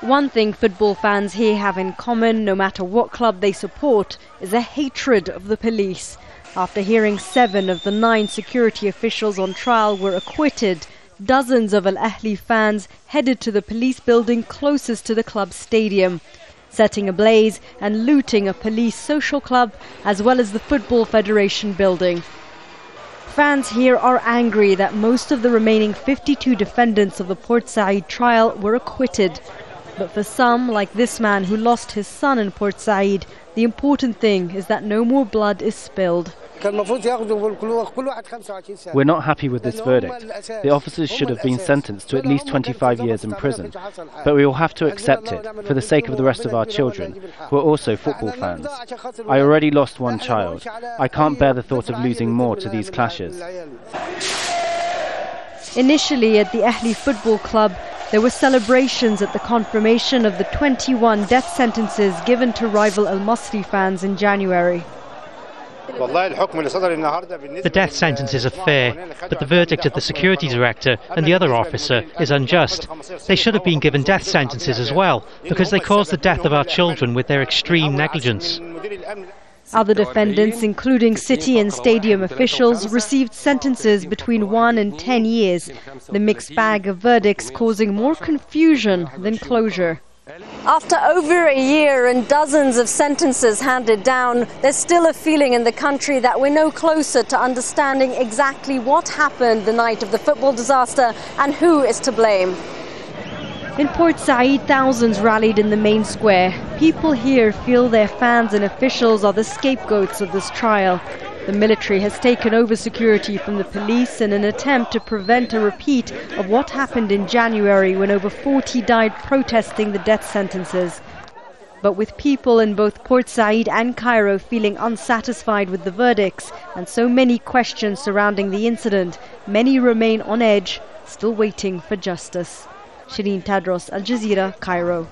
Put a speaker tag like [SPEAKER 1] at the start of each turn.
[SPEAKER 1] One thing football fans here have in common, no matter what club they support, is a hatred of the police. After hearing seven of the nine security officials on trial were acquitted, dozens of Al Ahly fans headed to the police building closest to the club's stadium, setting ablaze and looting a police social club as well as the Football Federation building. Fans here are angry that most of the remaining 52 defendants of the Port Said trial were acquitted. But for some, like this man who lost his son in Port Said, the important thing is that no more blood is spilled.
[SPEAKER 2] We're not happy with this verdict. The officers should have been sentenced to at least 25 years in prison. But we will have to accept it for the sake of the rest of our children, who are also football fans. I already lost one child. I can't bear the thought of losing more to these clashes.
[SPEAKER 1] Initially at the Ahly Football Club, there were celebrations at the confirmation of the 21 death sentences given to rival Al Masry fans in January.
[SPEAKER 3] The death sentences are fair, but the verdict of the security director and the other officer is unjust. They should have been given death sentences as well, because they caused the death of our children with their extreme negligence.
[SPEAKER 1] Other defendants, including city and stadium officials, received sentences between one and ten years. The mixed bag of verdicts causing more confusion than closure.
[SPEAKER 4] After over a year and dozens of sentences handed down, there's still a feeling in the country that we're no closer to understanding exactly what happened the night of the football disaster and who is to blame.
[SPEAKER 1] In Port Said, thousands rallied in the main square. People here feel their fans and officials are the scapegoats of this trial. The military has taken over security from the police in an attempt to prevent a repeat of what happened in January when over 40 died protesting the death sentences. But with people in both Port Said and Cairo feeling unsatisfied with the verdicts and so many questions surrounding the incident, many remain on edge, still waiting for justice. Sherine Tadros, Al Jazeera, Cairo.